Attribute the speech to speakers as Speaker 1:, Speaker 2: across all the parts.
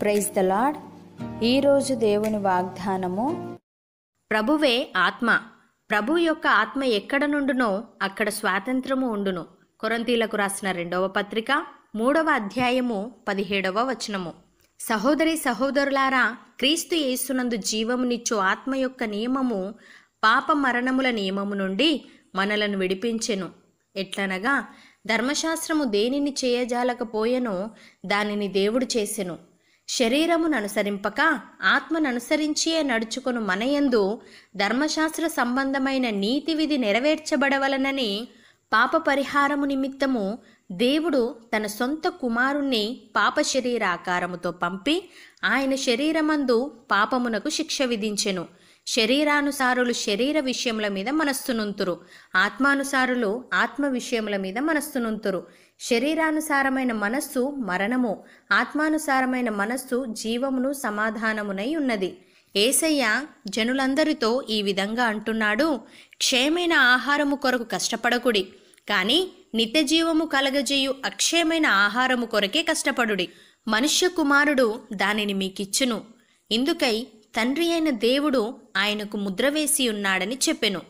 Speaker 1: Praise the lord ఈరోజు దేవుని వాగ్దానము
Speaker 2: ప్రభువే ఆత్మ. ప్రభు యొక్క ఆత్మ ఎక్కడ నుండునో అక్కడ స్వాతంత్రము ఉండును. కొరంతీలకు రాసిన రెండవ పత్రిక మూడవ అధ్యాయము పదిహేడవ వచనము. సహోదరి సహోదరులారా క్రీస్తు యేసునందు జీవమునిచ్చు ఆత్మ యొక్క నియమము పాప మరణముల నియమము నుండి మనలను విడిపించెను. ఎట్లనగా ధర్మశాస్త్రము దేనిని చేయజాలకపోయెనో దానిని దేవుడు చేసెను. శరీరముననుసరింపక అనుసరింపక నడుచుకును నడుచుకొను మనయందు ధర్మశాస్త్ర సంబంధమైన నీతి విధి నెరవేర్చబడవలనని పాప పరిహారము నిమిత్తము దేవుడు తన సొంత కుమారుణ్ణి పాప శరీరాకారముతో పంపి ఆయన శరీరమందు పాపమునకు శిక్ష విధించెను. శరీరానుసారులు శరీర విషయముల మీద మనస్సునుంతురు. ఆత్మానుసారులు ఆత్మ విషయముల మీద మనస్సునుంతురు. శరీరానుసారమైన మనస్సు మరణము ఆత్మానుసారమైన మనస్సు జీవమును సమాధానమునై ఉన్నది. ఏసయ్య జనులందరితో ఈ విధంగా అంటున్నాడు క్షయమైన ఆహారము కొరకు కష్టపడకుడి కానీ నిత్య జీవము కలగజేయు అక్షయమైన ఆహారము కొరకే కష్టపడుడి. మనుష్య కుమారుడు దానిని మీకిచ్చును. ఇందుకై తండ్రి అయిన దేవుడు ఆయనకు ముద్ర వేసి ఉన్నాడని చెప్పెను.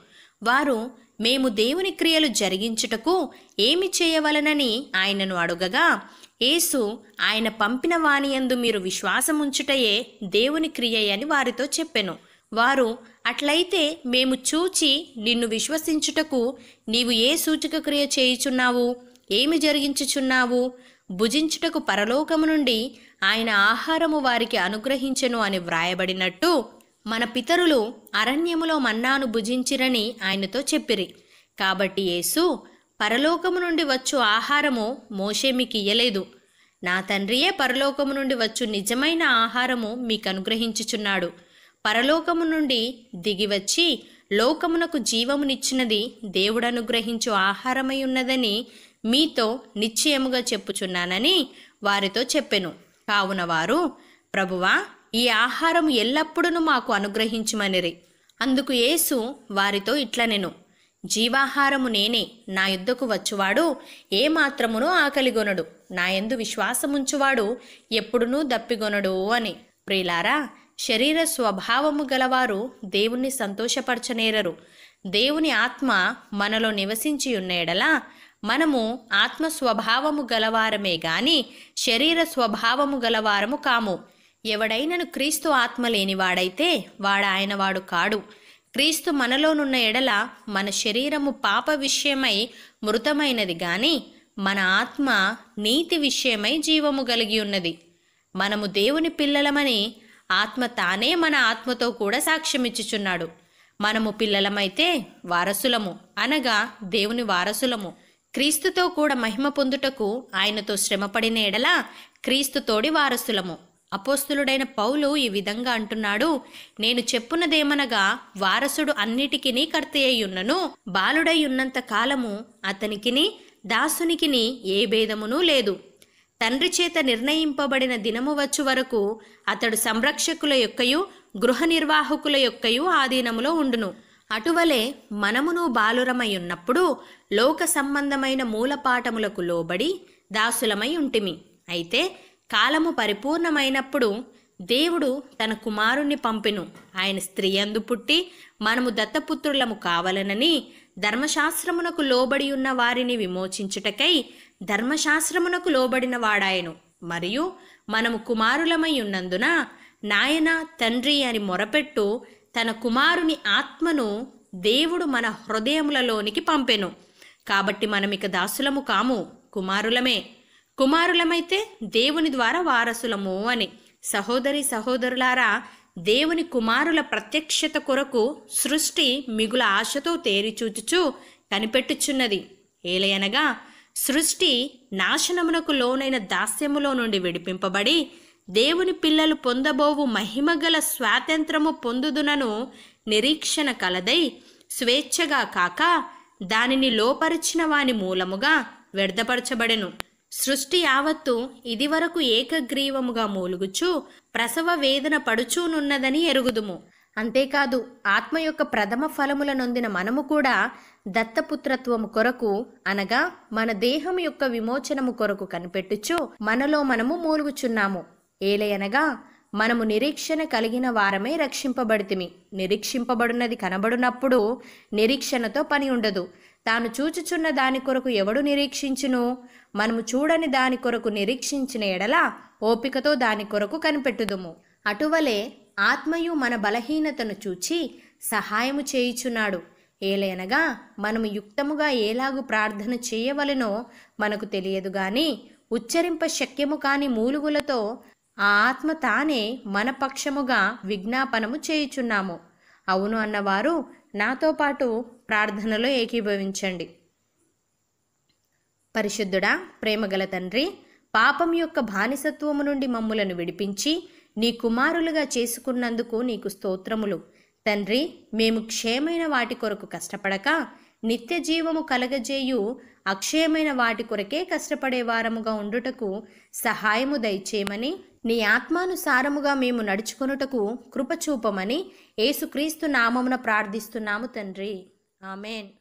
Speaker 2: వారు మేము దేవుని క్రియలు జరిగించుటకు ఏమి చేయవలనని ఆయనను అడుగగా యేసు ఆయన పంపిన వానియందు మీరు విశ్వాసముంచుటయే దేవుని క్రియ అని వారితో చెప్పెను. వారు అట్లయితే మేము చూచి నిన్ను విశ్వసించుటకు నీవు ఏ సూచక క్రియ చేయుచున్నావు? ఏమి జరిగించుచున్నావు? భుజించుటకు పరలోకము నుండి ఆయన ఆహారము వారికి అనుగ్రహించెను అని వ్రాయబడినట్టు మన పితరులు అరణ్యములో మన్నాను భుజించిరని ఆయనతో చెప్పిరి. కాబట్టి యేసు పరలోకము నుండి వచ్చు ఆహారము మోషే మీకు ఇయ్యలేదు నా తండ్రియే పరలోకము నుండి వచ్చు నిజమైన ఆహారము మీకు అనుగ్రహించుచున్నాడు పరలోకము నుండి దిగివచ్చి లోకమునకు జీవమునిచ్చినది దేవుడు అనుగ్రహించు ఆహారమై ఉన్నదని మీతో నిశ్చయముగా చెప్పుచున్నానని వారితో చెప్పెను. కావున వారు ప్రభువా ఈ ఆహారం ఎల్లప్పుడూ మాకు అనుగ్రహించమనిరి. అందుకు యేసు వారితో ఇట్లనెను. జీవాహారము నేనే నా యుద్ధకు వచ్చువాడు ఏ మాత్రమునో ఆకలిగొనడు నా ఎందు విశ్వాసముంచువాడు ఎప్పుడునూ దప్పిగొనడు అని. ప్రియులారా శరీర స్వభావము గలవారు దేవుణ్ణి సంతోషపరచనేరరు. దేవుని ఆత్మ మనలో నివసించి ఉన్న మనము ఆత్మ స్వభావము గలవారమే గాని శరీర స్వభావము గలవారము కాము. ఎవడైనను క్రీస్తు ఆత్మ లేనివాడైతే వాడాయనవాడు కాడు. క్రీస్తు మనలోనున్న ఎడల మన శరీరము పాప విషయమై మృతమైనది గాని మన ఆత్మ నీతి విషయమై జీవము కలిగి ఉన్నది. మనము దేవుని పిల్లలమని ఆత్మ తానే మన ఆత్మతో కూడా సాక్ష్యమిచ్చుచున్నాడు. మనము పిల్లలమైతే వారసులము అనగా దేవుని వారసులము. క్రీస్తుతో కూడా మహిమ పొందుటకు ఆయనతో శ్రమపడిన ఎడల క్రీస్తుతోడి వారసులము. అపోస్తులుడైన పౌలు ఈ విధంగా అంటున్నాడు నేను చెప్పున్నదేమనగా వారసుడు అన్నిటికిని కర్త అయ్యున్నను బాలుడై ఉన్నంత కాలము అతనికిని దాసునికిని ఏ భేదమునూ లేదు. తండ్రి చేత నిర్ణయింపబడిన దినము వచ్చు వరకు అతడు సంరక్షకుల యొక్కయు గృహ నిర్వాహకుల యొక్కయు ఆధీనములో ఉండును. అటువలే మనమును బాలురమై ఉన్నప్పుడు లోక సంబంధమైన మూలపాఠములకు లోబడి దాసులమై ఉంటిమి. అయితే కాలము పరిపూర్ణమైనప్పుడు దేవుడు తన కుమారుణ్ణి పంపెను. ఆయన స్త్రీయందు పుట్టి మనము దత్తపుత్రులము కావలనని ధర్మశాస్త్రమునకు లోబడి ఉన్న వారిని విమోచించుటకై ధర్మశాస్త్రమునకు లోబడిన వాడాయను. మరియు మనము కుమారులమై ఉన్నందున నాయన తండ్రి అని మొరపెట్టు తన కుమారుని ఆత్మను దేవుడు మన హృదయములలోనికి పంపెను. కాబట్టి మనమిక దాసులము కాము కుమారులమే. కుమారులమైతే దేవుని ద్వారా వారసులము అని. సహోదరి సహోదరులారా దేవుని కుమారుల ప్రత్యక్షత కొరకు సృష్టి మిగుల ఆశతో తేరిచూచుచు కనిపెట్టుచున్నది. ఏలయనగా సృష్టి నాశనమునకు లోనైన దాస్యములో నుండి విడిపింపబడి దేవుని పిల్లలు పొందబోవు మహిమగల స్వాతంత్రము పొందుదునను నిరీక్షణ కలదై స్వేచ్ఛగా కాక దానిని లోపరిచిన వాని మూలముగా వ్యర్థపరచబడెను. సృష్టి యావత్తు ఇదివరకు ఏకగ్రీవముగా మూలుగుచు ప్రసవ వేదన పడుచూనున్నదని ఎరుగుదుము. అంతేకాదు ఆత్మ యొక్క ప్రథమ ఫలముల నొందిన మనము కూడా దత్తపుత్రత్వము కొరకు అనగా మన దేహం యొక్క విమోచనము కొరకు కనిపెట్టుచు మనలో మనము మూలుగుచున్నాము. ఏలయనగా మనము నిరీక్షణ కలిగిన వారమే రక్షింపబడితిమి. నిరీక్షింపబడినది కనబడినప్పుడు నిరీక్షణతో పని ఉండదు. తాను చూచుచున్న దాని కొరకు ఎవడు నిరీక్షించును? మనము చూడని దాని కొరకు నిరీక్షించిన ఎడల ఓపికతో దాని కొరకు కనిపెట్టుదుము. అటువలే ఆత్మయు మన బలహీనతను చూచి సహాయము చేయుచున్నాడు. ఏలయనగా మనము యుక్తముగా ఏలాగు ప్రార్థన చేయవలెనో మనకు తెలియదు గాని ఉచ్చరింప శక్యము కాని మూలుగులతో ఆ ఆత్మ తానే మన పక్షముగా విజ్ఞాపనము చేయుచున్నాము. అవును అన్నవారు నాతో పాటు ప్రార్థనలో ఏకీభవించండి. పరిశుద్ధుడా ప్రేమగల తండ్రి పాపం యొక్క బానిసత్వము నుండి మమ్ములను విడిపించి నీ కుమారులుగా చేసుకున్నందుకు నీకు స్తోత్రములు. తండ్రి మేము క్షేమైన వాటి కొరకు కష్టపడక నిత్య జీవము కలగజేయు అక్షయమైన వాటి కొరకే కష్టపడే వారముగా ఉండుటకు సహాయము దయచేయమని నీ ఆత్మానుసారముగా మేము నడుచుకొనుటకు కృపచూపమని యేసుక్రీస్తు నామమున ప్రార్థిస్తున్నాము తండ్రి. ఆమెన్.